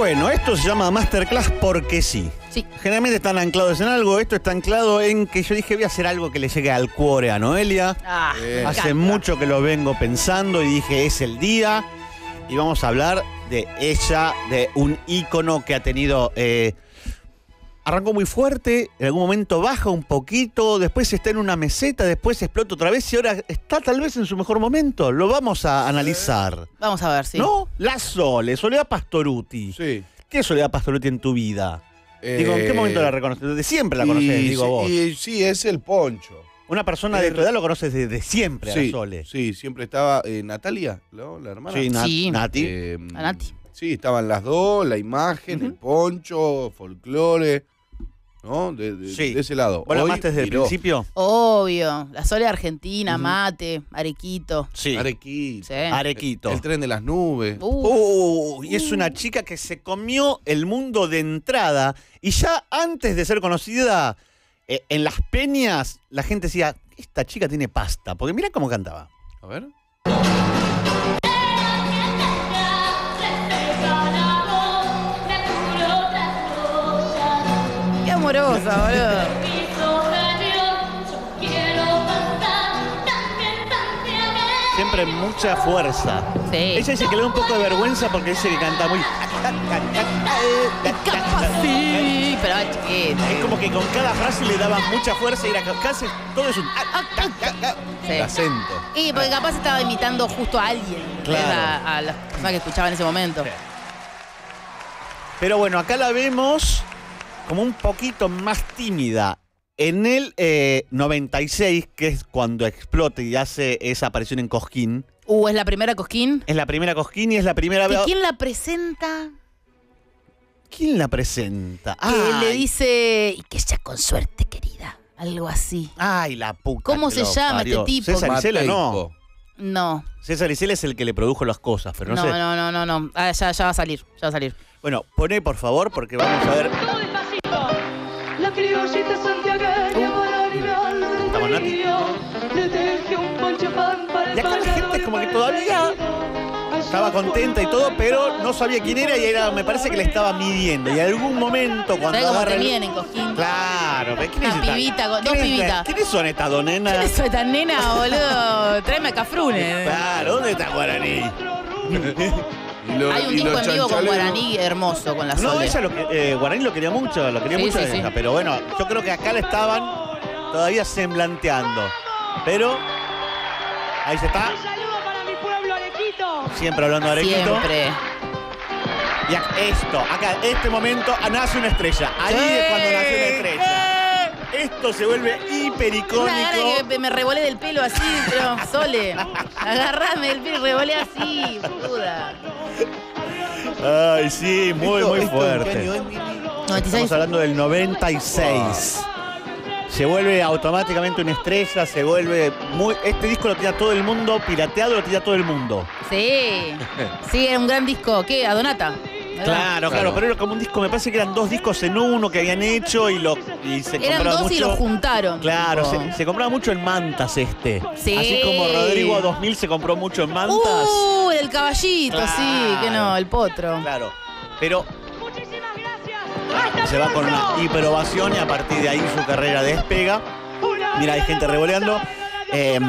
bueno, esto se llama Masterclass porque sí. Sí. Generalmente están anclados en algo. Esto está anclado en que yo dije voy a hacer algo que le llegue al cuore a Noelia. Ah, me Hace encanta. mucho que lo vengo pensando y dije es el día. Y vamos a hablar de ella, de un ícono que ha tenido. eh, arrancó muy fuerte, en algún momento baja un poquito, después está en una meseta, después explota otra vez y ahora está tal vez en su mejor momento. Lo vamos a analizar. Vamos a ver, sí. ¿No? La Sole, Soledad Pastoruti. Sí. ¿Qué es Soledad Pastoruti en tu vida? Digo, ¿en qué Eh, momento la reconoces? De siempre la conoces, y, digo vos. Y sí, es el poncho. Una persona de tu edad lo conoces desde siempre a la Sí, Sole. sí, siempre estaba eh, Natalia, ¿no? La hermana. Sí, Na- Sí. Nati. Eh, A Nati. Sí, estaban las dos, la imagen, el poncho, folclore, ¿no? De, de- Sí. de ese lado. ¿Vos la Hoy amaste desde el miró. principio? Obvio. La Sole Argentina, mate, Arequito. Sí. Arequito. Sí. Arequito. El tren de las nubes. Uh, Uh, y es una chica que se comió el mundo de entrada y ya antes de ser conocida eh, en las peñas, la gente decía, esta chica tiene pasta, porque mira cómo cantaba. A ver. Amorosa, boludo. Siempre mucha fuerza. Sí. Ella dice que le da un poco de vergüenza porque dice que canta muy... Sí, pero chiquita. Es como que con cada frase le daba mucha fuerza y era casi todo es un... Sí. Acento. Y porque capaz estaba imitando justo a alguien. Claro. A, a las personas que escuchaba en ese momento. Sí. Pero bueno, acá la vemos como un poquito más tímida. En el eh, 96, que es cuando explota y hace esa aparición en Cosquín, Uh, es la primera Cosquín. es la primera Cosquín y es la primera ¿Que vez. ¿Quién la presenta? ¿Quién la presenta? Que Ay, le dice, y que sea con suerte, querida. Algo así. Ay, la puta. ¿Cómo que se lo llama parió. este tipo? César Isela no. No, César Isela es el que le produjo las cosas, pero no, no, sé. no, no, no, no. Ah, ya, ya va a salir, ya va a salir. Bueno, poné por favor, porque vamos a ver. Y acá la gente como que todavía Estaba contenta y todo, pero no sabía quién era y era, me parece que le estaba midiendo. Y en algún momento cuando ¿Sabes cómo agarra te el- miden en Cosquín? Claro, pero ¿quién es esta? pibita con- dos ¿Quién es esta? pibitas. ¿Quiénes son estas dos nenas? ¿Quién es esta nena, boludo? Tráeme a Cafrune. Claro, ¿dónde está Guaraní? Y lo- Hay un y disco los en vivo con chanchaleros- Guaraní hermoso con la No, Sole. ella lo que, eh, Guaraní lo quería mucho, lo quería Sí, mucho sí, a sí. ella, pero bueno, yo creo que acá le estaban todavía semblanteando. Pero ahí se está, Un saludo para mi pueblo, Arequito. siempre hablando de Arequito. Siempre. Y esto, acá, este momento nace una estrella. Ahí Sí. es cuando nace una estrella. Esto se vuelve hipericónico. Que me revolé del pelo así, pero Sole, agarrame del pelo y revolé así, puta. Ay, sí, muy, Esto- muy esto en fuerte. año es, Mimi? 96. Estamos hablando del 96. Se vuelve automáticamente una estrella, se vuelve muy. Este disco lo tenía todo el mundo, pirateado lo tenía todo el mundo. Sí. Sí, era un gran disco. ¿Qué? ¿Adonata? Claro, claro, pero era como un disco, me parece que eran dos discos en uno que habían hecho y lo y se Eran compraba dos mucho. y los juntaron. Claro, tipo. se, se compraba mucho en mantas este. Sí. Así como Rodrigo 2000 se compró mucho en mantas. Uh, el caballito, sí, Claro. que no, el potro. Claro. Pero se va con una hiperovación y a partir de ahí su carrera despega. Mira, hay gente revoleando. Eh,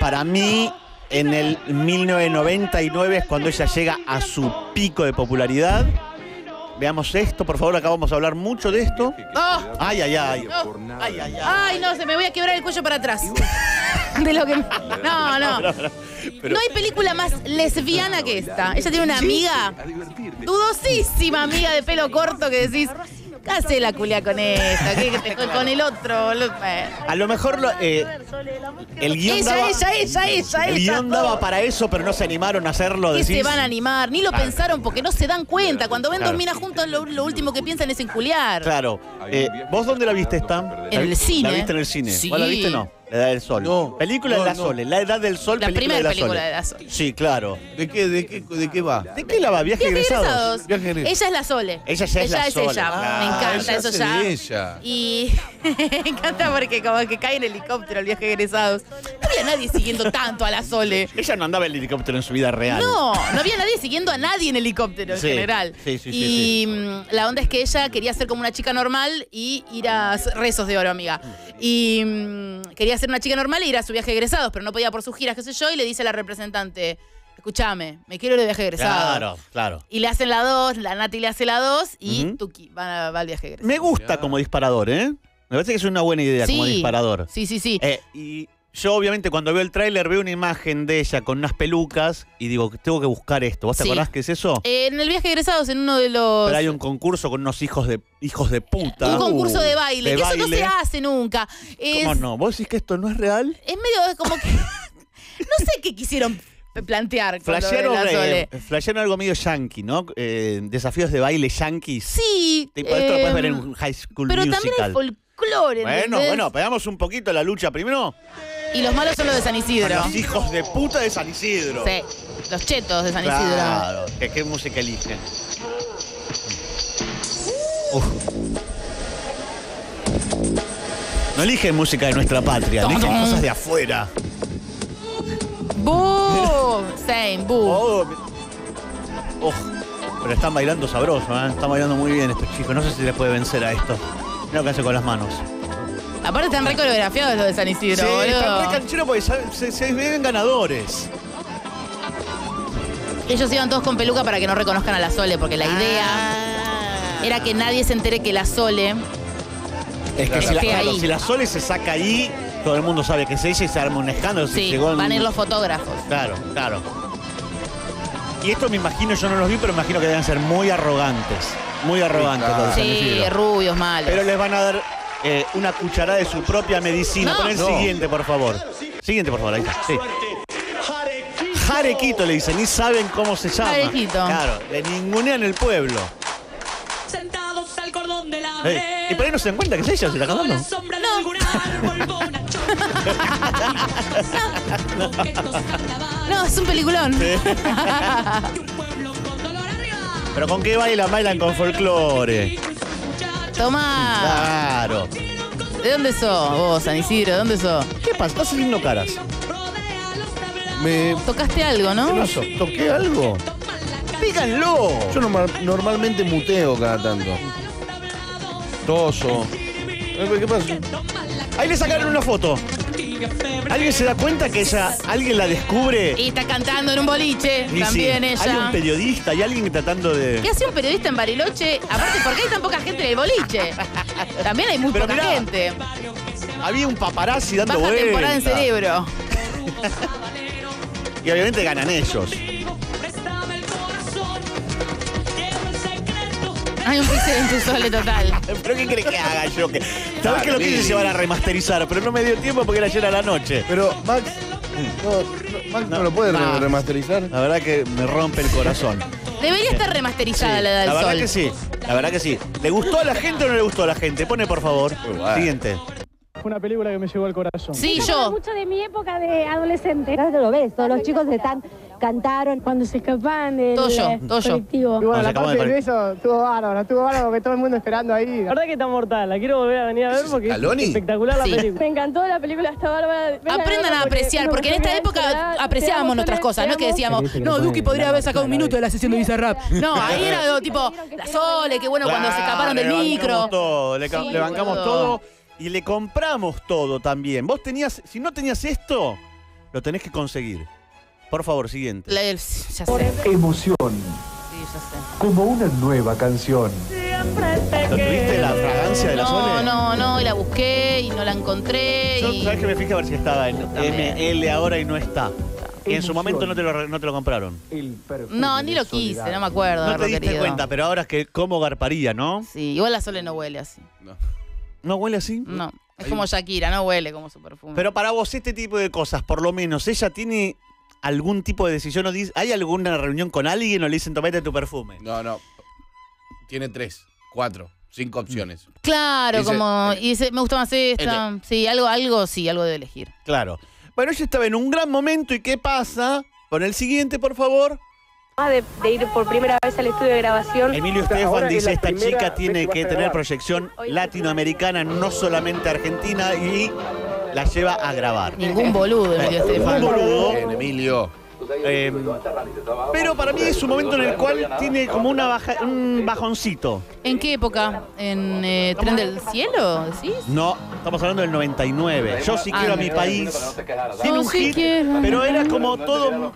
para mí, en el 1999 es cuando ella llega a su pico de popularidad. Veamos esto, por favor, acá vamos a hablar mucho de esto. ¡Oh! Ay, ay, ay. No. Ay, ay, ay. Ay, no, se me voy a quebrar el cuello para atrás. De lo que. No, no. No hay película más lesbiana que esta. Ella tiene una amiga, dudosísima amiga de pelo corto que decís, ¿qué hace la culia con esta? ¿Qué, que te- con el otro? boludo? A lo mejor lo- eh, el guion Ella, daba, ella, ella, ella, el ella. guion daba para eso, pero no se animaron a hacerlo. ¿Qué decís. se van a animar? Ni lo Claro. pensaron porque no se dan cuenta. Cuando ven Claro. dos minas juntas, lo, lo último que piensan es en culiar. Claro. Eh, ¿Vos dónde la viste esta? En el ¿La- cine. ¿La viste en el cine? Sí. ¿Vos la viste no? La Edad del Sol. No, película no, de la no. Sole. La Edad del Sol, La película primera de la película Sole. de la Sole. Sí, claro. ¿De qué, de qué, de qué va? ¿De qué la va? Viaje egresados. Viaje egresados. Ella es la Sole. Ella ya es la Sole. ella. Ah, me encanta ella eso ya. ella. Y me encanta porque como que cae en helicóptero el viaje egresados. No había nadie siguiendo tanto a la Sole. Ella no andaba en helicóptero en su vida real. No, no había nadie siguiendo a nadie en helicóptero en Sí, general. sí, sí, sí, y mm, la onda es que ella quería ser como una chica normal y ir a rezos de oro, amiga. Y mm, quería ser una chica normal e ir a su viaje egresados, pero no podía por sus giras, qué sé yo, y le dice a la representante, escúchame, me quiero ir de viaje egresados. Claro, claro. Y le hacen la dos, la Nati le hace la dos y Ujú. Tuki va, va al viaje egresado. Me gusta como disparador, ¿eh? Me parece que es una buena idea como disparador. Sí, sí, sí. Eh, y yo, obviamente, cuando veo el tráiler, veo una imagen de ella con unas pelucas y digo, tengo que buscar esto. ¿Vos te Sí. acordás qué es eso? Eh, en el viaje egresados, en uno de los. Pero hay un concurso con unos hijos de hijos de puta. un concurso de baile, de que eso no baile. se hace nunca. Es, ¿Cómo no? ¿Vos decís que esto no es real? es medio como que. no sé qué quisieron plantear con lo de Flashearon, la Sole. eh, flashearon algo medio yankee, ¿no? Eh, desafíos de baile yankees. Sí. Tipo, esto lo puedes ver en em, un high school Pero musical. también hay folclore. bueno, ¿entendés? bueno, pegamos un poquito la lucha primero. Y los malos son los de San Isidro. Los hijos de puta de San Isidro. Sí. Los chetos de San Claro, ¿qué, qué música eligen? Uf. No eligen música de nuestra patria, Tum, eligen tum. cosas de afuera. Isidro. ¡Boo! Same, boo. Oh, mi- oh, pero están bailando sabroso, ¿eh? Están bailando muy bien estos chicos. No sé si les puede vencer a esto. Mira lo que hace con las manos. Aparte están re coreografiados los de San Isidro, sí, boludo. están re cancheros porque se, se ven ganadores. Ellos iban todos con peluca para que no reconozcan a la Sole, porque la idea Ah. era que nadie se entere que la Sole. Es que si la, esté claro, ahí. si la Sole se saca ahí, todo el mundo sabe que es ella y se arma un escándalo. se Sí, llegó en- van a ir los fotógrafos. Claro, claro. Y esto me imagino, yo no los vi, pero me imagino que deben ser muy arrogantes. Muy arrogantes los de San Sí, Isidro. rubios, malos. Pero les van a dar eh, una cucharada de su propia medicina. No. Pon el No. siguiente, por favor. Siguiente, por favor, ahí está. Sí. Jarequito le dicen, ni saben cómo se llama. Jarequito. Claro, le ningunean el pueblo. Sentados al cordón de la Ey, y por ahí no se dan cuenta que es ella, se está Bajo cantando. la bonachón. No, es un peliculón. Pero ¿con qué bailan? Bailan con folclore. Toma. Claro. ¿De dónde sos vos, San Isidro? ¿De dónde sos? ¿Qué pasa? Estás haciendo caras. Me, Tocaste algo, ¿Qué ¿no? pasó? ¿Toqué algo? Díganlo. Yo normal- normalmente muteo cada tanto. Toso. Eh, ¿Qué pasa? Ahí le sacaron una foto. ¿Alguien se da cuenta que ella, alguien la descubre? Y está cantando en un boliche, Y también sí, Hay ella. un periodista, hay alguien tratando de. ¿Qué hace un periodista en Bariloche? Aparte, ¿por qué hay tan poca gente en el boliche? También hay muy Pero poca mirá, gente. Había un paparazzi dando Baja temporada en cerebro. Y obviamente ganan ellos. Hay un pixel en tu sole total. ¿Pero qué crees que haga yo? Que, Sabes que lo Dale. quise llevar a remasterizar, pero no me dio tiempo porque era ayer a la noche. Pero Max, no, no, Max no, No, lo puede re- no. remasterizar. La verdad que me rompe el corazón. Debería estar remasterizada la edad del la verdad sol. que sí. La verdad que sí. ¿Le gustó a la gente o no le gustó a la gente? Pone por favor. Siguiente. Fue una película que me llegó al corazón. Sí, yo. mucho de mi época de adolescente. Ahora lo ves, todos los chicos están, cantaron. Cuando se escapaban del Todo yo, eh, todo yo. colectivo. Y bueno, la parte de del beso estuvo bárbaro, estuvo bárbaro que todo el mundo esperando ahí. La verdad que está mortal, la quiero volver a venir a ver porque es espectacular la película. Me encantó la película, está bárbara. Aprendan a apreciar, porque en esta época apreciábamos nuestras cosas, no que amo. decíamos, no, Duki podría haber sacado un minuto de la sesión de Bizarrap. No, ahí era tipo, la Sole, qué bueno cuando se escaparon del micro. todo, le, bancamos todo y le compramos todo también. Vos tenías, si no tenías esto, lo tenés que conseguir. Por favor, siguiente. La- ya sé, sí, Emoción, ya sé. como una nueva canción. ¿Lo tuviste la fragancia de la No, Sole? no, no, y la busqué y no la encontré. Yo, y... ¿sabes que me fijé a ver si estaba en También. ML ahora y no está? Y en su momento no te lo, re- no te lo compraron. El perfume No, ni de lo quise, soledad. no me acuerdo. No te haberlo diste querido. cuenta, pero ahora es que cómo garparía, ¿no? Sí, igual la Sole no huele así. ¿No huele así? No, es como Shakira, no huele como su perfume. Pero para vos, este tipo de cosas, por lo menos, ¿ella tiene algún tipo de decisión? o dice- ¿Hay alguna reunión con alguien o le dicen tomate tu perfume? No, no. Tiene tres, cuatro, cinco opciones. Claro, Dice- como. Y dice, me gusta más esta. Sí, algo, algo, sí, algo de elegir. Claro. Bueno, ella estaba en un gran momento y ¿qué pasa? Pon el siguiente, por favor. De, de ir por primera vez al estudio de grabación. Emilio Ahora Estefan es dice, la esta primera chica vez tiene que vas que a tener grabar". proyección latinoamericana, no solamente argentina, y la lleva a grabar. Ningún boludo, Emilio Ningún boludo. Bien, Emilio. Eh, pero para mí es un momento en el cual tiene como una baja, un bajoncito. ¿En qué época? ¿En eh, Tren del Cielo? ¿Decís? No, estamos hablando del 99. Yo sí quiero a mi país. Tiene un sí hit, quiero. pero era como todo.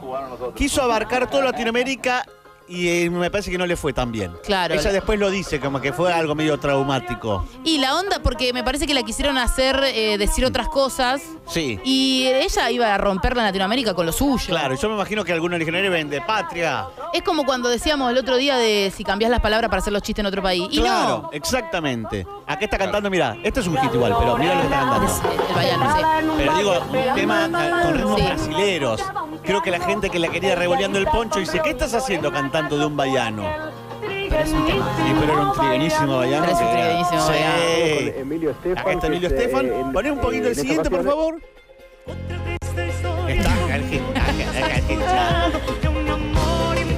Quiso abarcar toda Latinoamérica y eh, me parece que no le fue tan bien. Claro. Ella después lo dice, como que fue algo medio traumático. Y la onda, porque me parece que la quisieron hacer eh, decir otras cosas. Sí. Y ella iba a romperla en Latinoamérica con lo suyo. Claro, yo me imagino que algún originario vende patria. Es como cuando decíamos el otro día de si cambias las palabras para hacer los chistes en otro país. Y claro, no. exactamente. Acá está cantando, mira, este es un hit igual, pero mira lo que está cantando. Es el Bayano, sí. Pero digo, un tema eh, con ritmos Sí. brasileros. Creo que la gente que la quería revoleando el poncho dice, ¿qué estás haciendo cantando de un baiano? Pero es un tema. Sí, pero era un trigueñísimo baiano. Pero es un que era- trigueñísimo Sí. baiano. Emilio Estefan. Acá está Emilio que es, Estefan. en- Poné un poquito en el esta siguiente, por ocasión- favor. Está.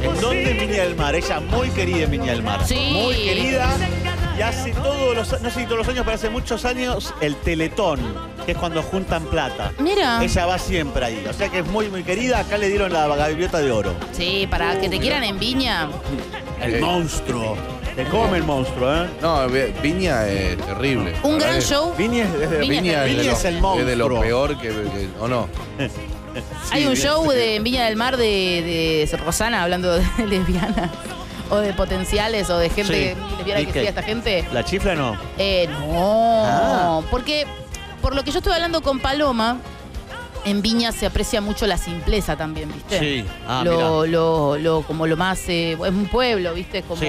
¿En dónde en Viña del Mar? Ella muy querida en Viña del Mar. Sí. Muy querida. Y hace todos los, no sé si todos los años, pero hace muchos años, el Teletón, que es cuando juntan plata. Mira. Ella va siempre ahí. O sea que es muy, muy querida. Acá le dieron la gaviota de oro. Sí, para que te quieran en Viña. El Eh. monstruo. Te come el monstruo, ¿eh? No, Viña es terrible. Un La gran verdad show. Viña es, Viña Viña, es, de Viña lo, es el es de lo monstruo. peor que, que- ¿O no? Hay un show de en Viña del Mar de, de Rosana hablando de lesbianas. O de potenciales o de gente Sí. lesbiana ¿Y que qué? sigue a esta gente. ¿La chifla no? Eh, no. Ah. Porque por lo que yo estuve hablando con Paloma, en Viña se aprecia mucho la simpleza también, ¿viste? Sí. Ah, lo, lo, lo- como lo más. eh, es un pueblo, ¿viste? Como. Sí.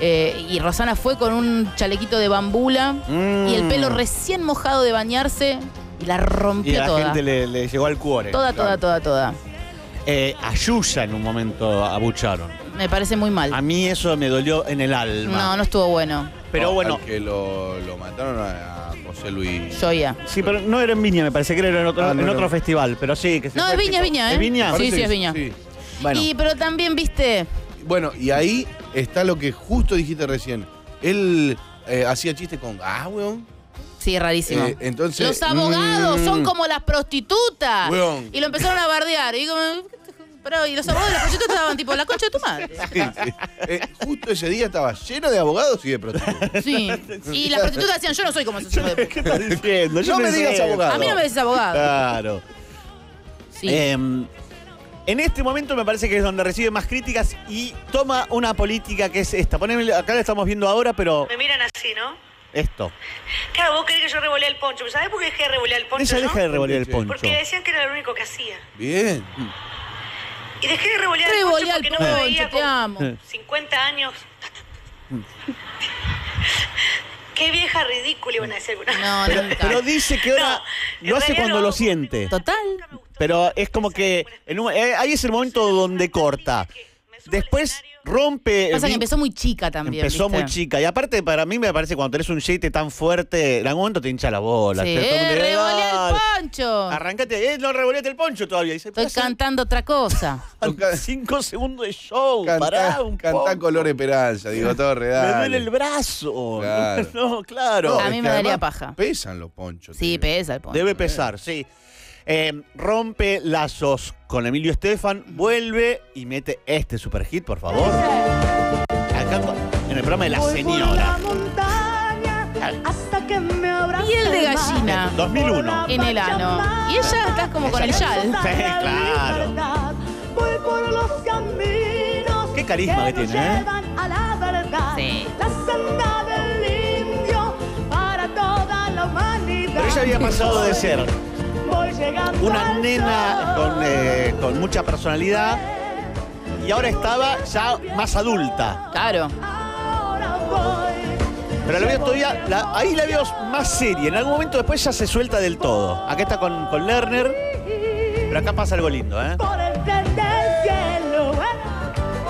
eh, y Rosana fue con un chalequito de bambula Mm. y el pelo recién mojado de bañarse y la Y rompió la toda. gente le, le llegó al cuore. Toda, toda, toda, toda. Eh, a Yuya en un momento abucharon. Me parece muy mal. A mí eso me dolió en el alma. No, no estuvo bueno. Pero No, bueno, al que lo, lo mataron a José Luis. Joya. sí, pero no era en Viña, me parece que era en otro, Ah, no, en no. otro festival. Pero sí, que se No, fue es Viña, tipo- es Viña, ¿eh? ¿Es Viña? Sí, sí, es Viña. Bueno, Y pero también, viste, Bueno, y ahí está lo que justo dijiste recién. Él eh, hacía chistes con ah, weón. sí, rarísimo. Eh, entonces. Los abogados mm, son como las prostitutas. Weón. Y lo empezaron a bardear. Y como, pero, y los abogados de las prostitutas estaban tipo, la concha de tu madre. Sí, sí. Eh, justo ese día estaba lleno de abogados y de prostitutas. Sí. Y las prostitutas decían, yo no soy como esos hijos de ¿Qué estás diciendo? Yo No me sé. digas abogado. A mí no me decís abogado. Claro. Sí. Em, en este momento me parece que es donde recibe más críticas y toma una política que es esta. Poneme, acá la estamos viendo ahora, pero Me miran así, ¿no? esto. Claro, vos querés que yo revolee el poncho. ¿Sabés por qué dejé de revolear el poncho? Ella deja de revolear el poncho. Porque decían que era lo único que hacía. Bien. Y dejé de revolear Revolea el porque no me veía te amo. con 50 años. Qué vieja ridícula iban a decir alguna No, Pero, nunca. pero dice que ahora No, lo en hace realidad cuando lo siente. Total. Pero es como que en un- eh, ahí es el momento donde corta. Después rompe. Pasa que vin- empezó muy chica también. Empezó ¿viste? muy chica. Y aparte, para mí me parece cuando tenés un jete tan fuerte, en algún momento te hincha la bola. Sí, el eh, revolea "Dale, poncho. Arrancate, eh, no revoleaste el poncho todavía. Estoy "Pero cantando otra cosa. Cinco segundos de show. Cantá, pará un cantá poco. color esperanza, digo, todo Me redal. duele el brazo. Claro. No, claro. No, A mí que me daría paja. Pesan los ponchos. Sí, tío. pesa el poncho. Debe pesar, sí. Eh, rompe lazos con Emilio Estefan, vuelve y mete este super hit, por favor. Acá en el programa de la señora. Piel de gallina 2001. en el ano. Y ella está como con el yal. Sí, claro. Qué carisma que tiene, ¿eh? Sí. Pero ella había pasado de ser una nena con, eh, con mucha personalidad y ahora estaba ya más adulta. Claro. Pero la veo todavía, la- ahí la veo más seria. En algún momento después ya se suelta del todo. Acá está con, con Lerner. Pero acá pasa algo lindo, ¿eh?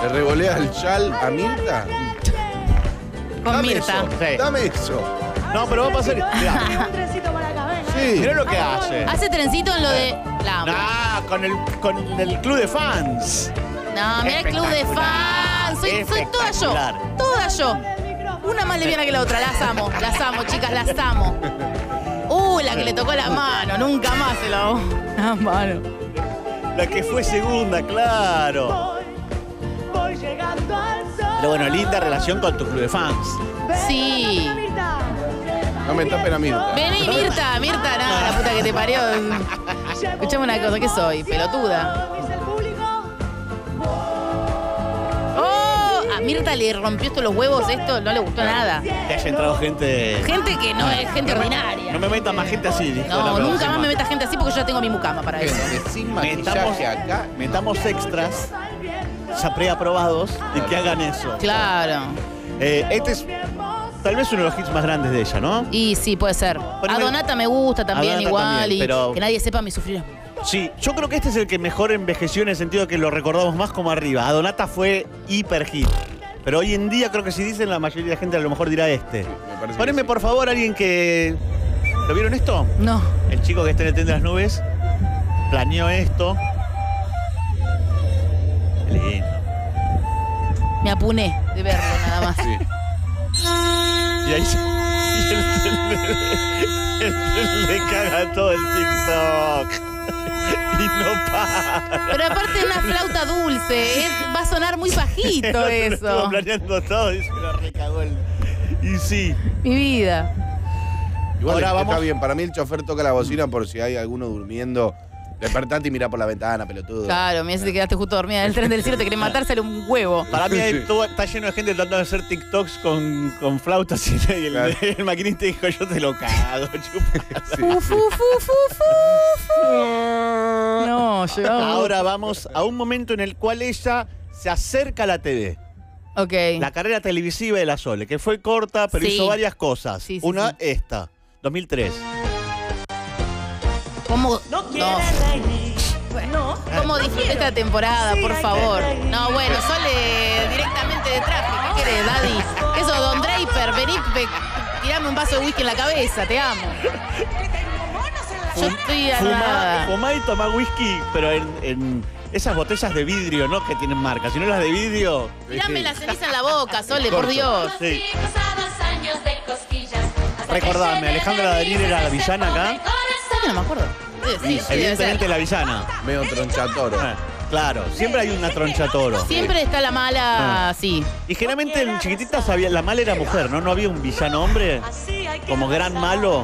¿Le revolea el chal a Mirta? Con dame Mirta. eso, Sí. Dame eso. No, pero vamos a hacer. Mirá, Sí. mirá lo que hace. Hace trencito en lo de. La. Ah, con el, con el club de fans. No, mira el club de fans. Soy, soy toda yo. Toda yo. Una más lesbiana que la otra. Las amo. Las amo, chicas, las amo. Uh, la que le tocó la mano. Nunca más se la La mano. La que fue segunda, claro. Voy llegando al sol. Pero bueno, linda relación con tu club de fans. Sí. No me tapen a Mirta. Vení, Mirta. Mirta, no, la puta que te parió. Escuchame una cosa. ¿Qué soy? Pelotuda. Oh, a Mirta le rompió esto los huevos. Esto no le gustó nada. Que haya entrado gente. Gente que no es gente ordinaria. No me metan más gente así, dijo la No, nunca próxima. más me metas gente así porque yo ya tengo mi mucama para eso. Sin Metamos, maquillaje acá. metamos extras ya preaprobados y que hagan eso. Claro. Eh, este es tal vez uno de los hits más grandes de ella, ¿no? Y sí, puede ser. Poneme- A Donata me gusta también Donata igual. también, y pero- que nadie sepa mi sufrir. Sí, yo creo que este es el que mejor envejeció en el sentido de que lo recordamos más como arriba. Adonata fue hiper hit. Pero hoy en día creo que si dicen la mayoría de la gente a lo mejor dirá este. me parece Poneme sí. por favor alguien que... ¿Lo vieron esto? No. El chico que está en el tren de las nubes planeó esto. Qué lindo. Me apuné de verlo nada más. Sí. Y ahí se... y el tren le, le caga todo el TikTok. Y no para. Pero aparte una flauta dulce. es- va a sonar muy El bajito otro eso. Estuvo planeando todo y se lo recagó el... Y sí. Mi vida. Igual Ahora está vamos- bien, para mí el chofer toca la bocina por si hay alguno durmiendo. Despertate y mira por la ventana, pelotudo. Claro, mira si te quedaste justo dormida en el tren del cielo, te querés matar, sale un huevo. Para mí hay todo- está lleno de gente tratando de hacer TikToks con, con flautas y el, Claro. el maquinista dijo, yo te lo cago, chupa. Sí. Fu, fu, fu, fu, fu, fu. No, llegamos. Ahora vamos a un momento en el cual ella se acerca a la TV. Ok. La carrera televisiva de la Sole, que fue corta, pero Sí. hizo varias cosas. Sí, sí, Una, sí. esta, 2003. ¿Cómo? No No. ¿Cómo disfruté esta temporada, Sí, por favor? No, bueno, Sole directamente de traje. ¿Qué querés, Daddy? ¿Qué eso, Don Draper? Vení, pe- tirame un vaso de whisky en la cabeza, te amo. Yo estoy Fumá, armada. fumá y tomá whisky, pero en, en esas botellas de vidrio, ¿no? Que tienen marca, sino las de vidrio. Tirame la ceniza en la boca, Sole, por Corto. Dios. Sí. Recordame, Alejandra Darín era la villana acá. ¿Sabes que no me acuerdo? Sí, sí, debe Evidentemente ser. la villana. Medio tronchatoro. Ah, Claro, siempre hay una troncha toro. Siempre está la mala, sí. Y generalmente en chiquititas había, la mala era mujer, ¿no? No había un villano hombre como gran malo.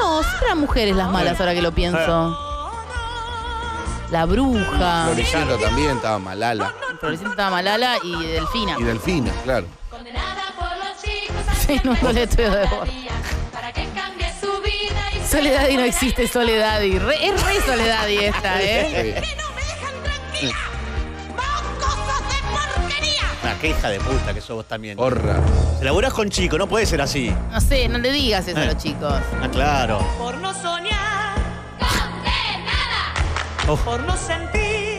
No, siempre eran mujeres las malas ahora que lo pienso. La bruja. Floricienta también, estaba Malala. Floricienta estaba Malala y Delfina. Y Delfina, claro. Sí, no, no le estoy de voz. Soledad y no existe Soledad y re- es re Soledad y esta, ¿eh? Sí. Una queja de puta que sos vos también. Porra. Se laburás con chico, no puede ser así. No sé, no le digas eso a los chicos. Ah, claro. Por no soñar, Oh, por no sentir,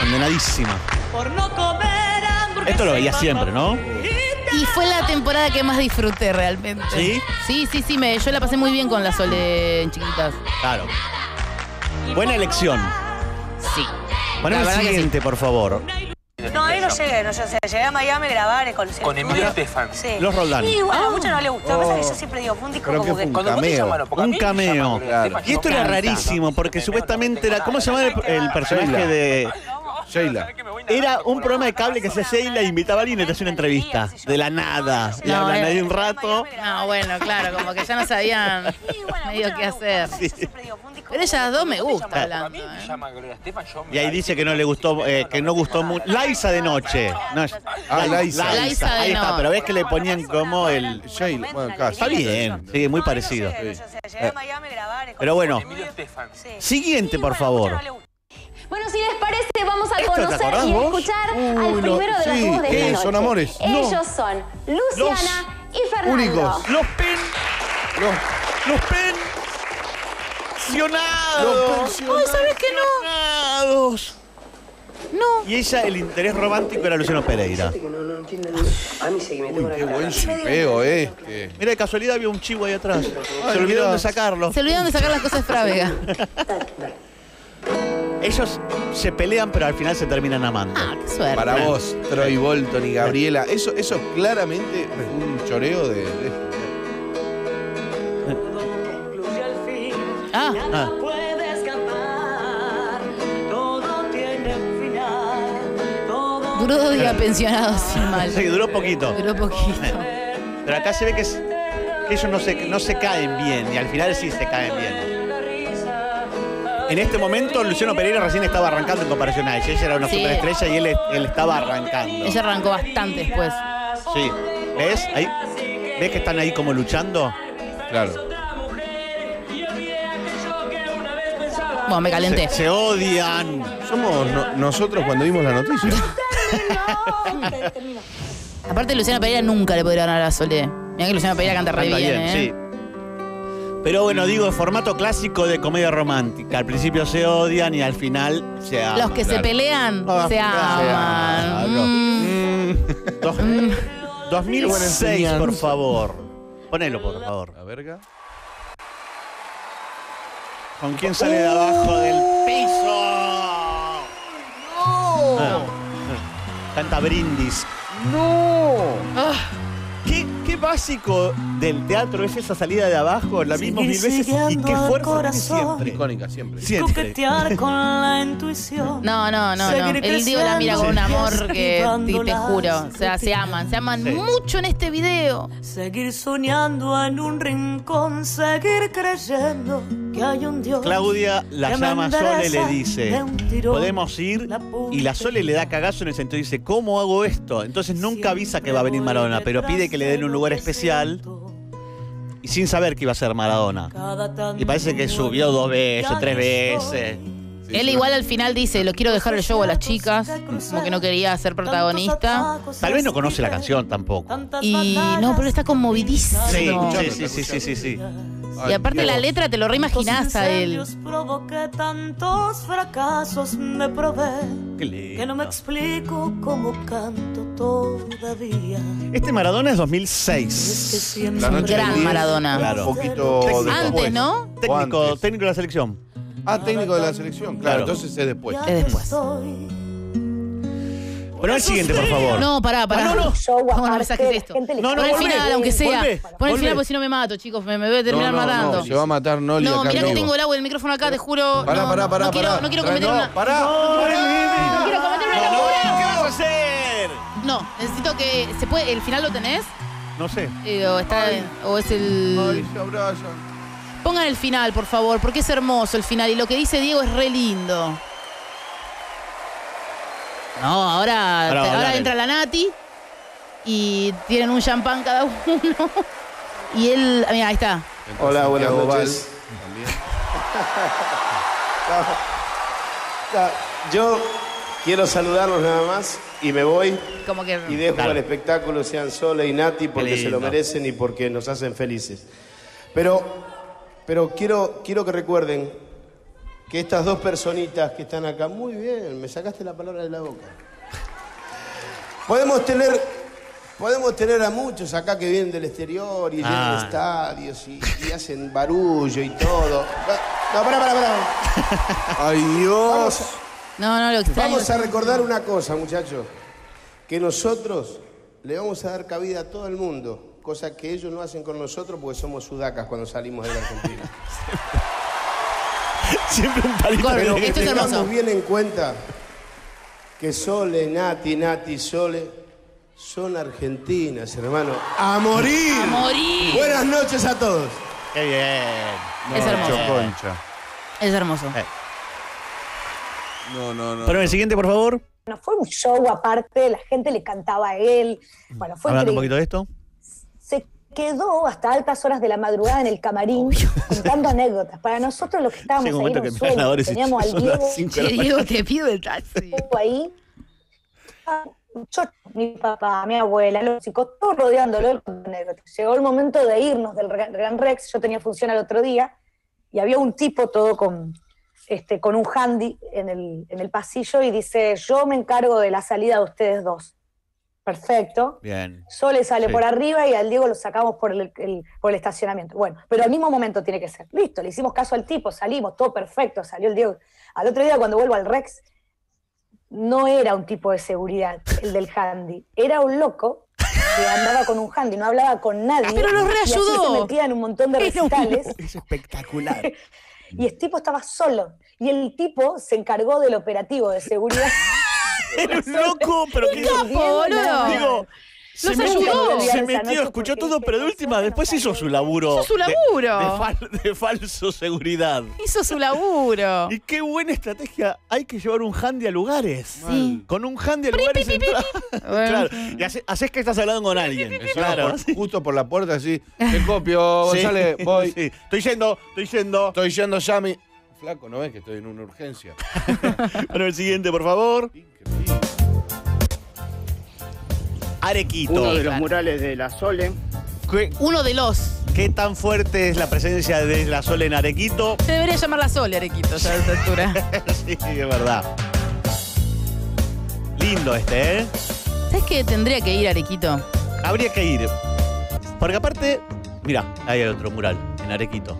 condenadísima. por no comer hamburguesa. Esto lo veía siempre, ¿no? Y fue la temporada que más disfruté realmente. ¿Sí? Sí, sí, sí, me, yo la pasé muy bien con la Sole en chiquitas. Claro. Buena elección. Sí. Poneme La el verdad que siguiente, por favor. No, ahí no llegué, no sé, llegué a Miami a grabar con Con Emilio Estefan. Sí. Los Roldán. Y bueno, Ah. a muchos no les gustó. Pasa que yo siempre digo, fue un disco Pero como que. un Cuando vos te cameo. porque a Un mí me llaman cameo. Gloria Claro. Estefan, Y esto yo era canta. rarísimo, porque supuestamente era. ¿Cómo se llama el, el personaje de.? Sheila. Era un programa de cable que hacía Sheila e invitaba a alguien y te hacía una entrevista. De la nada. Y No, hablan ahí un rato. No, bueno, claro, como que ya no sabían Y medio qué hacer. Pero ellas dos me gusta Porque a hablando. ¿eh? llama Gloria Estefan, yo me Y ahí dice que no le gustó, eh, que no gustó mucho. Laisa de noche. No, es- Ah, Laisa. Laisa de Ahí está, noche. pero ves que le ponían como el. Sheila. Bueno, casi. Está bien, sí, muy parecido. No, yo no sé, Llegué a Miami a grabar con- Pero bueno. Sí. siguiente, Y por favor. muchos no les gustó. Bueno, si les parece, vamos a ¿Esto te conocer acordás y vos? escuchar Uy, al lo- primero de sí, los dúos de la noche. son amores. Ellos No. son Luciana y Fernando. únicos. Los pen. Los, Los pen. los Pensionados. pensionados. ¿sabes qué no? Pensionados. No. Y ella, el interés romántico era Luciano Pereira. Uy, qué buen chipeo este. Mira, de casualidad había un chivo ahí atrás. Se Ay, olvidaron de sacarlo. Se olvidaron de sacar las cosas de Frávega. Ellos se pelean, pero al final se terminan amando. Ah, qué suerte. Para vos, Troy Bolton y Gabriela, eso, eso claramente fue un choreo de, de esto. Concluye al fin. Ah. Nada Ah. puede escapar. Todo tiene final. Todo Duró dos días pensionados sin mal. Sí, duró poquito. Duró poquito. Pero acá se ve que, es- que ellos no se, no se caen bien. Y al final sí se caen bien. En este momento, Luciano Pereira recién estaba arrancando en comparación a ella. Ella era una Sí. superestrella y él, él estaba arrancando. Ella arrancó bastante después. Sí. ¿Ves? Ahí, ¿Ves que están ahí como luchando? Claro. Bueno, me calenté. Se, se odian. Somos no- nosotros cuando vimos la noticia. Aparte, Luciana Pereira nunca le podría ganar a Solé. Mira que Luciana Pereira canta re Canta bien, bien, ¿eh? Pero bueno, digo, formato clásico de comedia romántica. Al principio se odian y al final se aman. Los que se pelean Ah, se aman. Mm. Mm. Dos- Qué buena 2006, enseñanza. por favor. Ponelo, por favor. La verga. ¿Con quién sale de abajo del piso? Ah. Canta brindis. Ah, ¿Qué, qué básico del teatro es esa salida de abajo? La vimos mil veces y qué fuerza siempre. Icónica siempre. Siempre. coquetear con la intuición. No, no, no, no. El Diego la mira con un amor que te, juro. O sea, se aman. Se aman Sí. mucho en este video. Seguir soñando en un rincón, seguir creyendo que hay un Dios. Claudia la llama a Sole y le dice, podemos ir, y la Sole le da cagazo en el sentido, dice, ¿cómo hago esto? Entonces nunca avisa que va a venir Maradona, pero pide que le den un lugar especial y sin saber que iba a ser Maradona. Y parece que subió dos veces, tres veces. Él igual al final dice, lo quiero dejar el show a las chicas, como que no quería ser protagonista. Tal vez no conoce la canción tampoco. Y no, pero está conmovidísimo. Sí, sí, sí, sí, sí, sí, sí. Y aparte la letra te lo reimaginás a él. provoqué tantos fracasos, me probé. Qué lindo. Que no me explico cómo canto todavía. Este Maradona es Es que 2006. siempre La noche Gran del 10, Maradona. Claro. Un poquito. Antes, ¿no? Técnico, antes. técnico de la selección. Ah, técnico de la selección. Claro, Claro. entonces es después. Es después. Poné el siguiente, por favor. No, pará, pará. Ah, no, no. Show ¿Cómo no aparte, me saques la esto? gente le No, no, Pon el volvé. final, aunque sea. Volvé, Pon el volvé. final porque si no me mato, chicos. Me, me voy a terminar no, no, matando. no, se va a matar Noli No, acá mirá en que vivo. tengo el agua y el micrófono acá, te juro. Pará, no, pará, pará, no quiero, pará. no quiero cometer no, una. pará. No quiero cometer una No, locura. ¿Qué vas a hacer? No, necesito que. ¿Se puede? ¿El final lo tenés? No sé. Eh, o, está, o es Ay, el. se abrazan. Pongan el final, por favor, porque es hermoso el final. Y lo que dice Diego es re lindo. No, ahora, Ahora entra la Nati y tienen un champán cada uno. Y él. Mira, ahí está. Hola, buenas noches. Yo quiero saludarlos nada más y me voy Como que. y dejo Claro. el espectáculo sean Sole y Nati porque se lo merecen y porque nos hacen felices. Pero, pero quiero, quiero que recuerden que estas dos personitas que están acá, muy bien, me sacaste la palabra de la boca. Podemos tener, podemos tener a muchos acá que vienen del exterior y llenan Ah. estadios y, y hacen barullo y todo. No, pará, pará, pará. Ay, Dios. Vamos a- No, no, lo extraño. Vamos a recordar una cosa, muchachos, que nosotros le vamos a dar cabida a todo el mundo, cosa que ellos no hacen con nosotros porque somos sudacas cuando salimos de la Argentina. Siempre un palito. Pero que Esto tengamos hermoso. bien en cuenta que Sole, Nati, Nati, Sole son argentinas, hermano. ¡A morir! A morir. Buenas noches a todos. Qué bien. Es hermoso. Concha. Es hermoso. Eh. No, no, no. Poneme el siguiente, por favor. Bueno, fue un show aparte, la gente le cantaba a él. Bueno, fue Hablando un poquito de esto. Quedó hasta altas horas de la madrugada en el camarín contando anécdotas. Para nosotros los que estábamos ahí era un sueño. Teníamos al Diego Diego, te pido el taxi. ahí. Yo, mi papá, mi abuela, los chicos, todos rodeándolo con anécdotas. Llegó el momento de irnos del Gran Gran Rex, yo tenía función al otro día, y había un tipo todo con, este, con un handy en el, en el pasillo y dice, yo me encargo de la salida de ustedes dos. Perfecto. Bien. Sole sale Sí. por arriba y al Diego lo sacamos por el, el- por el estacionamiento. Bueno, pero al mismo momento tiene que ser. Listo, le hicimos caso al tipo, salimos, todo perfecto, salió el Diego. Al otro día cuando vuelvo al Rex, no era un tipo de seguridad el del handy, era un loco que andaba con un handy, no hablaba con nadie. Pero los y así reayudó. se metía en un montón de recitales. Es espectacular. Y el tipo estaba solo. Y el tipo se encargó del operativo de seguridad. Era un loco, pero que. capo, boludo! Digo, se, Los metió, ayudó. se metió, escuchó todo, pero de última, después hizo su laburo. Hizo su laburo. De, fal- de falso seguridad. Hizo su laburo. Y qué buena estrategia. Hay que llevar un handy a lugares. Sí. Con un handy a lugares entra- Claro. Y hace- haces que estás hablando con alguien. Claro. por- justo por la puerta así, te copio, Sí, González, voy. sí. Estoy yendo, estoy yendo. Estoy yendo ya a mi... Flaco, ¿no ves que estoy en una urgencia? Bueno, el siguiente, por favor. Arequito. Uno de los murales de la Sole. ¿Qué, Uno de los. qué tan fuerte es la presencia de la Sol en Arequito? Se debería llamar la Sole, Arequito, ya a esta altura. sí, es verdad. Lindo este, ¿eh? ¿Sabes qué tendría que ir a Arequito? Habría que ir. Porque aparte, mira, ahí hay otro mural en Arequito.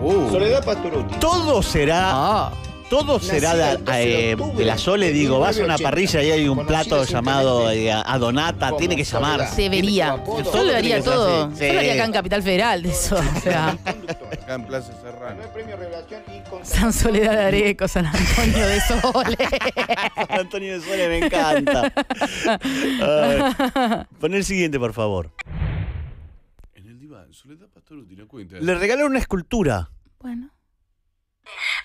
Uh, Soledad Pastoruti. Todo será, Ah. Todo será de, Nacida el 12 de eh, de la Sole, digo, vas a una 1980, parrilla y hay un plato llamado eh, Adonata, como tiene que llamarse. Debería. Todo Yo lo haría tiene todo. Yo lo haría acá en Capital Federal de eso. O sea, acá en Plaza Serrano. Ganó el premio Revelación y con San Soledad de Areco, San Antonio de Sole. Antonio de Sole me encanta. Pon el siguiente, por favor. En el diván, Soledad Pastoruti, no cuenta. Le regalaron una escultura. Bueno.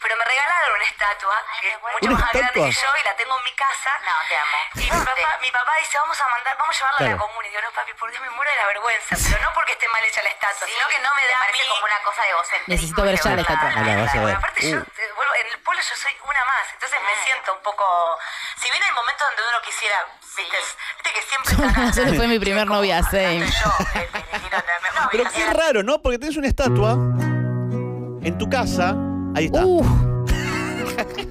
Pero me regalaron una estatua que es mucho ¿Una más grande estatua? que yo y la tengo en mi casa. No, te amo. Y mi papá, mi papá dice, vamos a mandar, vamos a llevarla a Claro. la comuna. Y yo, no, papi, por Dios, me muero de la vergüenza. Pero no porque esté mal hecha la estatua, sino que no me da a mí como una cosa de egocentrismo. Necesito ver ya la estatua. Ah, la vas a ver. Aparte, yo, Uh. eh, vuelvo, en el pueblo yo soy una más, entonces me siento un poco... Si viene el momento donde uno quisiera, viste, viste que siempre... Sole fue mi primer novia, same. Pero qué raro, ¿no? Porque tenés una estatua en tu casa. Ahí está. Uh.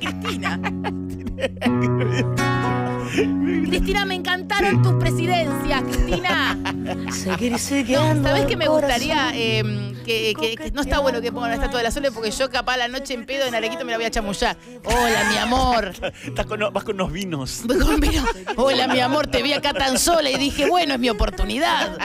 Cristina. Cristina, me encantaron tus presidencias, Cristina. Seguir No, siguiendo. ¿sabés qué me gustaría? Eh, que, que- que no está bueno que pongan la estatua de la Sole porque yo capaz la noche en pedo en Arequito me la voy a chamullar. Hola, mi amor. Estás con- vas con unos vinos. Con vino. Hola, mi amor, te vi acá tan sola y dije, bueno, es mi oportunidad.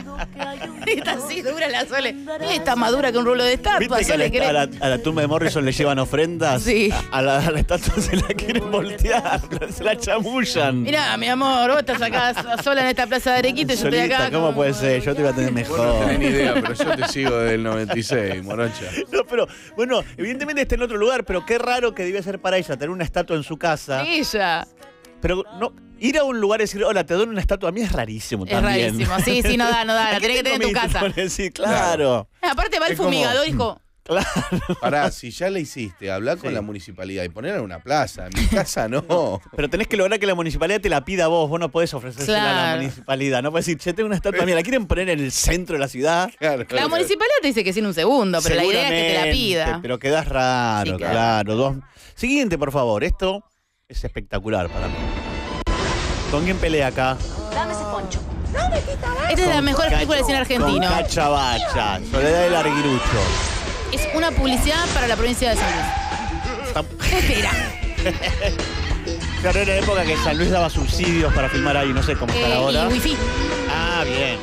Está así dura la Sole. Y está más dura que un rulo de estatua, ¿Viste que a Sole, a, la, a la tumba de Morrison le llevan ofrendas? Sí. A la, a la estatua se la quieren voltear, se la chamullan. Mirá, mi amor, vos estás acá sola en esta plaza de Arequito y yo estoy acá. ¿cómo con- puede ser? Yo te iba a tener Vos no mejor. tenés ni idea, pero yo te sigo desde el 96, morocha. No, pero, bueno, evidentemente está en otro lugar, pero qué raro que debía ser para ella tener una estatua en su casa. Ella. Pero no, ir a un lugar y decir, hola, te doy una estatua, a mí es rarísimo Es también. rarísimo. Sí, sí, no da, no da. La ¿A qué tenés que te tener en tu casa. Pone así, claro. Aparte va el Es como- fumigador, hijo. Claro. Pará, si ya la hiciste, hablar con la municipalidad y ponerla en una plaza. En mi casa no. Pero tenés que lograr que la municipalidad te la pida a vos. Vos no podés ofrecérsela a la municipalidad. No puedes decir, che, tengo una estatua mía. La quieren poner en el centro de la ciudad. Claro, La claro. municipalidad te dice que sí en un segundo, pero la idea es que te la pida. Pero quedás raro, Sí, claro. claro. Dos. Siguiente, por favor. Esto es espectacular para mí. ¿Con quién pelea acá? Dame ese poncho. Esta es la mejor película de cine argentino. Cachabacha, Soledad del Arguirucho. Es una publicidad para la provincia de San Luis. Espera. Claro, era la época que San Luis daba subsidios para filmar ahí, no sé cómo está Eh, ahora. y wifi. Ah, bien.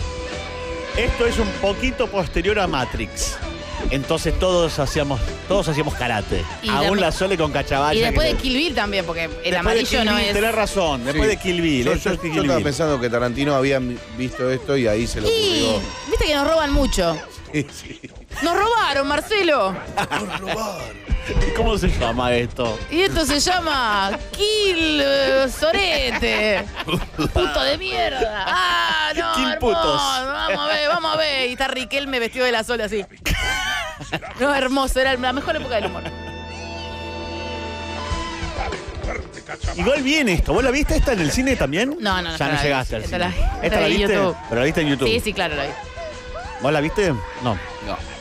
Esto es un poquito posterior a Matrix. Entonces todos hacíamos, todos hacíamos karate. Y Aún la- la Sole con Cachabacha. Y después de Kill Bill también, porque el Después de amarillo no Bill, es. Tenés razón, después Sí. de Kill Bill. Yo, esto yo- es de yo Kill estaba Bill. pensando que Tarantino había visto esto y ahí se lo Y ocurrió. viste que nos roban mucho. Sí, sí. Nos robaron, Marcelo. ¿Cómo se llama esto? Y esto se llama Kill eh, Sorete. Puto de mierda. Ah, no. Kill hermoso. putos. Vamos a ver, vamos a ver. Y está Riquelme vestido de la sola así. No, hermoso. Era la mejor época del humor. Igual bien esto. ¿Vos la viste esta en el cine también? No, no, no, Ya no la llegaste al vi. cine. Esta la- esta ¿Esta la viste? YouTube. Pero la viste en YouTube. Sí, sí, claro, la vi. ¿Vos la viste? No. No.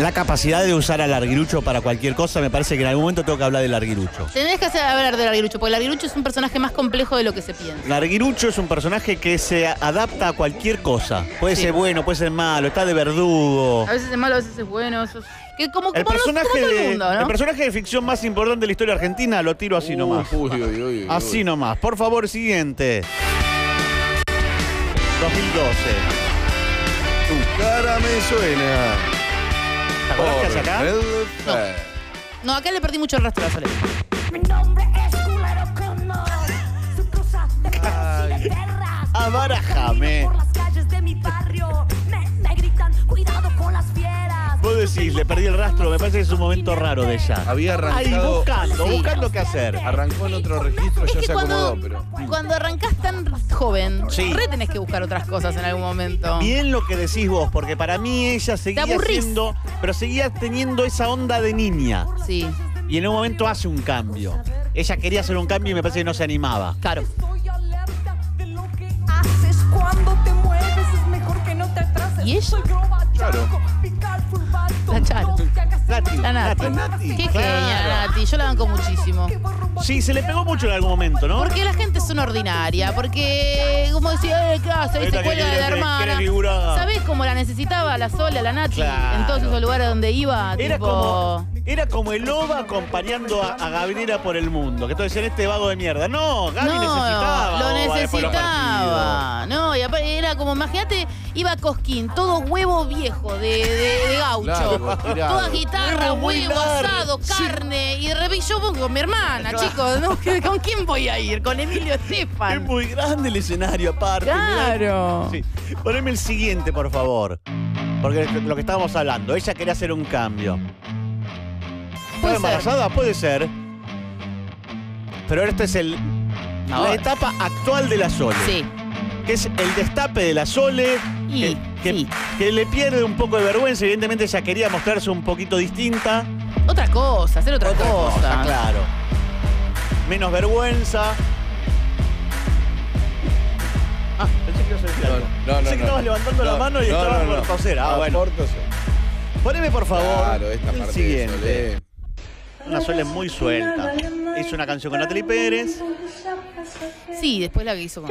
La capacidad de usar al arguirucho para cualquier cosa, me parece que en algún momento tengo que hablar del arguirucho. Tenés que hacer hablar del Larguirucho, porque el Larguirucho es un personaje más complejo de lo que se piensa. Larguirucho es un personaje que se adapta a cualquier cosa. Puede Sí. ser bueno, puede ser malo, está de verdugo. A veces es malo, a veces es bueno. eso es- que como, El como personaje, el de, mundo, ¿no? el personaje de ficción más importante de la historia argentina lo tiro así nomás. Uy, uy, uy, uy, Así nomás. Por favor, siguiente. 2012. Tu cara me suena. ¿Te acordás que hace acá? Por el fe. No, acá le perdí mucho el rastro a la soledad. Mi nombre es culero Conor. Su cruza de perros y de perras. Abarajame. Por las calles de mi barrio me, me gritan, cuidado decís, le perdí el rastro, me parece que es un momento raro de ella. Había Ahí arrancado. buscando, Sí. buscando qué hacer. Arrancó en otro registro, ya que se cuando- acomodó, pero. Cuando arrancás tan joven, Sí. re tenés que buscar otras cosas en algún momento. Bien lo que decís vos, porque para mí ella seguía aburrís. siendo, pero seguía teniendo esa onda de niña. Sí, Y en un momento hace un cambio. Ella quería hacer un cambio y me parece que no se animaba. claro. ¿Y ella? Claro. La Charo. Nati, La Nati. Qué Claro. genia, Nati. Yo la banco muchísimo. Sí, se le pegó mucho en algún momento, ¿no? Porque la gente es una ordinaria, porque como decía, eh, ¿qué hace? Esta se que cuelga de la quiere hermana. ¿Sabés cómo la necesitaba la Sola, la Nati? Claro. En todos esos lugares donde iba, Era tipo... como, era como el loba acompañando a, a Gabriela por el mundo. Que todos decían, este vago de mierda. No, Gaby no, necesitaba. lo Oba después de los necesitaba. No, y aparte era como, imagínate, iba Cosquín, todo huevo viejo de, de- de gaucho. Largo. Toda guitarra, Huevo asado, Sí. carne. Y de repente yo voy con mi hermana, chicos. ¿no? ¿Con quién voy a ir? Con Emilio Es Estefan. muy grande el escenario aparte. Claro. Sí. Poneme el siguiente, por favor. Porque es lo que estábamos hablando. Ella quería hacer un cambio. ¿Estaba Puede ser. embarazada? Puede ser. Pero este es el, la etapa actual de la Sole. Sí. Que es el destape de la Sole. Y, que, que- sí. que le pierde un poco de vergüenza. Evidentemente ella quería mostrarse un poquito distinta. Otra cosa, hacer otra, cosa. claro. Menos vergüenza. Ah, pensé que ibas a decir algo. No, no, Pensé no. que estabas levantando la No, mano y estabas por no. toser. Ah, No, bueno. por. Poneme, por favor, Claro, esta el parte de siguiente. Solé. Una Sole muy suelta. Hizo una canción con Natalie Pérez. Sí, después la que hizo con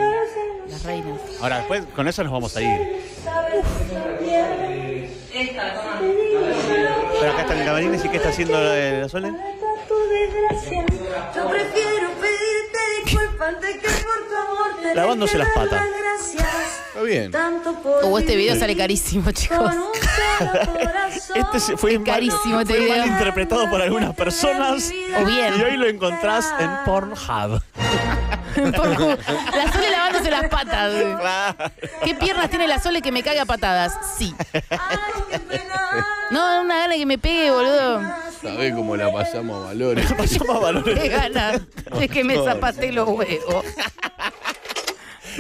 las reinas. Ahora, después con eso nos vamos a ir. Pero acá está el camarín, ¿y qué está haciendo la, la Sole? Yo prefiero pedirte disculpas antes que por tu amor te Lavándose las patas. Está bien. O este video sale carísimo, chicos. Este se- fue, Es carísimo este fue video. mal interpretado por algunas personas. O bien. Y hoy lo encontrás en Pornhub. Por- la Sole las patas. ¿Qué piernas tiene la Sole que me caga a patadas? Sí. No, una gana que me pegue, boludo. Sabés cómo la pasamos a valores. Pasamos a valores. Qué ganas de que me zapate los huevos.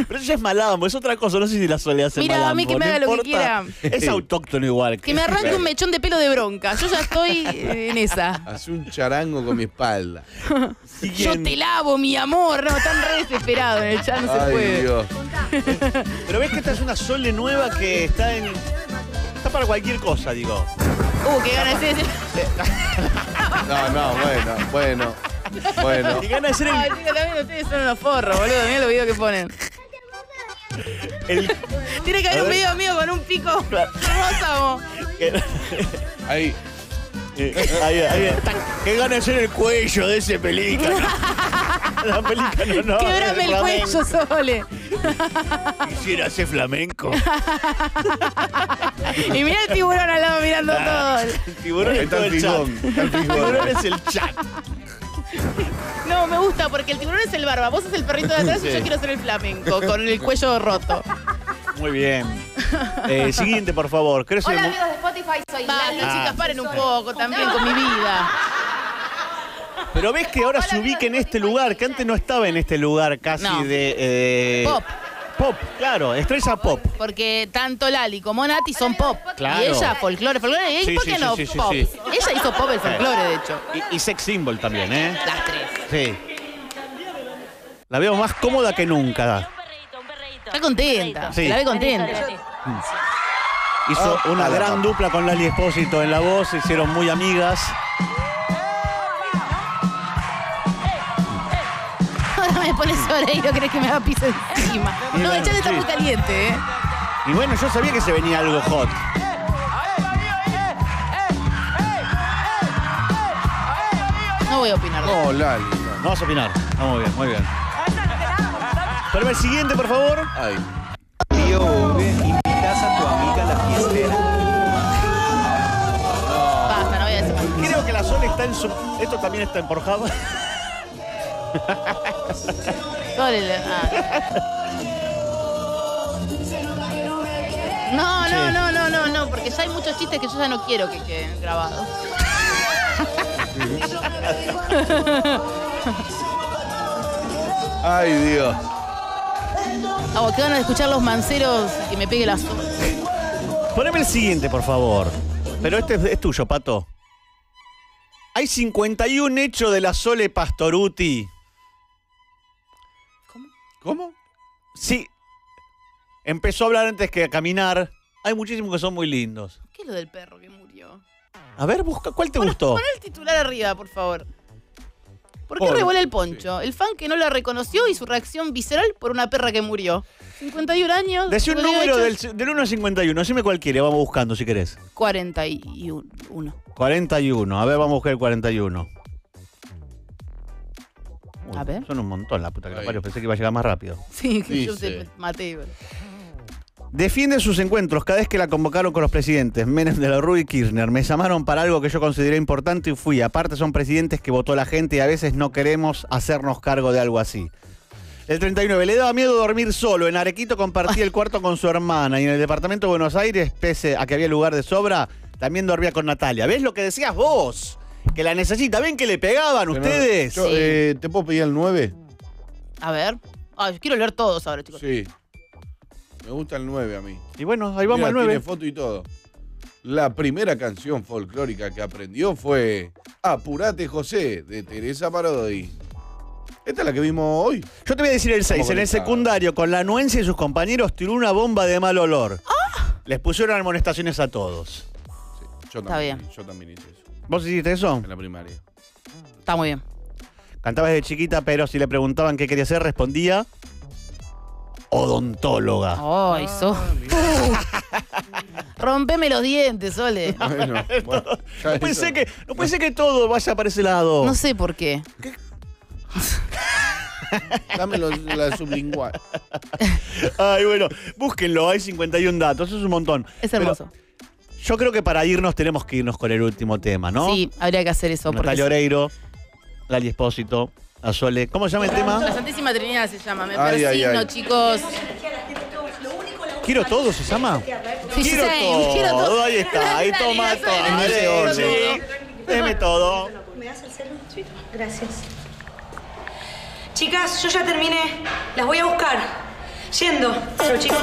Pero ella es malambo, es otra cosa. No sé si la Sole hace Mira, a malambo. mí que me no haga lo que quiera. Es autóctono igual. Que me arranque un mechón de pelo de bronca. Yo ya estoy eh, en esa. Hace un charango con mi espalda. Yo te lavo, mi amor. No, están re desesperados en el chat, no se Ay, puede. Dios. Pero ves que esta es una Sole nueva que está en. Está para cualquier cosa, digo. Uh, qué ganas de No, no, bueno, bueno. Bueno. Y gana de ser el, Ay, chicos, también ustedes son unos forros, boludo. Mirá los videos que ponen. El- Tiene que haber un video mío con un pico rosa. Ahí. eh, ahí, ahí, que gana de ser el cuello de ese pelícano. La pelícano no. Quebrame el cuello, Sole. Quisiera hacer flamenco. Y mirá el tiburón al lado mirando todo. El tiburón el el tiburón es el chat. No, me gusta porque el tiburón es el barba. Vos sos el perrito de atrás y yo quiero ser el flamenco con el cuello roto. Muy bien. Eh, siguiente, por favor. Creo que Hola es- amigos de Spotify, soy Lali. chicas, paren un poco también con mi vida. Pero ves que ahora se ubica en este lugar, que antes no estaba en este lugar casi No. de. eh, Pop. Pop, claro, estrella pop. Porque tanto Lali como Nati son pop. Claro. Y ella, folclore, folclore. ¿Y Sí, por qué sí, no sí, sí, pop? sí. Ella hizo pop el folclore, de hecho. Y, y sex symbol también, ¿eh? Las tres. Sí. La veo más cómoda que nunca. Está contenta. Sí. La ve contenta. Hizo Ah, una gran dupla con Lali Espósito en la voz, se hicieron muy amigas. Y no crees que me va a pisar encima. Y No, bueno, el chat está sí. muy caliente, ¿eh? Y bueno, yo sabía que se venía algo hot. No voy a opinar. No, Lali. No vas a opinar. Está muy bien, muy bien. Pero el siguiente, por favor. Ay. Tío invitas a tu amiga a la fiestera. Basta, no voy a decir más. Creo que la Sol está en su. Esto también está emporjado. El- ah. No, no, no, no, no, no, porque ya hay muchos chistes que yo ya no quiero que queden grabados. Ay, Dios. Ah, que van a escuchar los manceros que me pegue la. Poneme el siguiente, por favor. Pero este es, es tuyo, Pato. Hay 51 hechos de la Sole Pastoruti. ¿Cómo? Sí. Empezó a hablar antes que a caminar. Hay muchísimos que son muy lindos. ¿Qué es lo del perro que murió? A ver, busca, ¿cuál te gustó? Pon el titular arriba, por favor. ¿Por qué Pobre, revuela el poncho? El fan que no la reconoció y su reacción visceral por una perra que murió. 51 años. Decí un 51 número del, del 1 al 51. Decime cualquiera, vamos buscando si querés. 41. 41. A ver, vamos a buscar el 41. Uy, A ver. Son un montón, la puta que lo parió. Pensé que iba a llegar más rápido. Sí, que yo te maté. Defiende sus encuentros cada vez que la convocaron con los presidentes. Menem de la Rúa y Kirchner. Me llamaron para algo que yo consideré importante y fui. Aparte son presidentes que votó la gente y a veces no queremos hacernos cargo de algo así. El 39. Le daba miedo dormir solo. En Arequito compartía el cuarto con su hermana. Y en el departamento de Buenos Aires, pese a que había lugar de sobra, también dormía con Natalia. ¿Ves lo que decías vos? Que la necesita. ¿Ven que le pegaban Pero, ustedes? yo, Sí. eh, ¿Te puedo pedir el 9? A ver. Ay, quiero leer todos ahora, chicos. Sí. Me gusta el 9 a mí. Y bueno, ahí vamos Mira, al 9. Tiene foto y todo. La primera canción folclórica que aprendió fue Apurate José, de Teresa Parodi. Esta es la que vimos hoy. Yo te voy a decir el 6. Estamos En el conectados. secundario, con la anuencia y sus compañeros, tiró una bomba de mal olor. Les pusieron amonestaciones a todos. Sí, yo Está también, bien. Yo también hice eso. ¿Vos hiciste eso? En la primaria. Está muy bien. Cantaba desde chiquita, pero si le preguntaban qué quería ser, respondía odontóloga. Ay, so. Rompeme los dientes, Sole. Bueno, bueno, ya No eso- ser que, no ser que todo vaya para ese lado. No sé por qué. Dame los- la sublingual. Ay, bueno, búsquenlo, hay 51 datos, eso es un montón. Es Pero hermoso. Yo creo que para irnos tenemos que irnos con el último tema, ¿no? Sí, habría que hacer eso. Natalia Oreiro, Lali Espósito, Azole. ¿Cómo se llama el La tema? Santísima Trinidad se llama. Me Ay, ay, persigno, ay. chicos. Quiero todo, ¿se llama? Sí, Quiero sí, todo. quiero todo. Ahí está, ahí toma todo. Sí. Deme todo. ¿Me das el celu? Gracias. Chicas, yo ya terminé. Las voy a buscar. Yendo. Chau, chicos.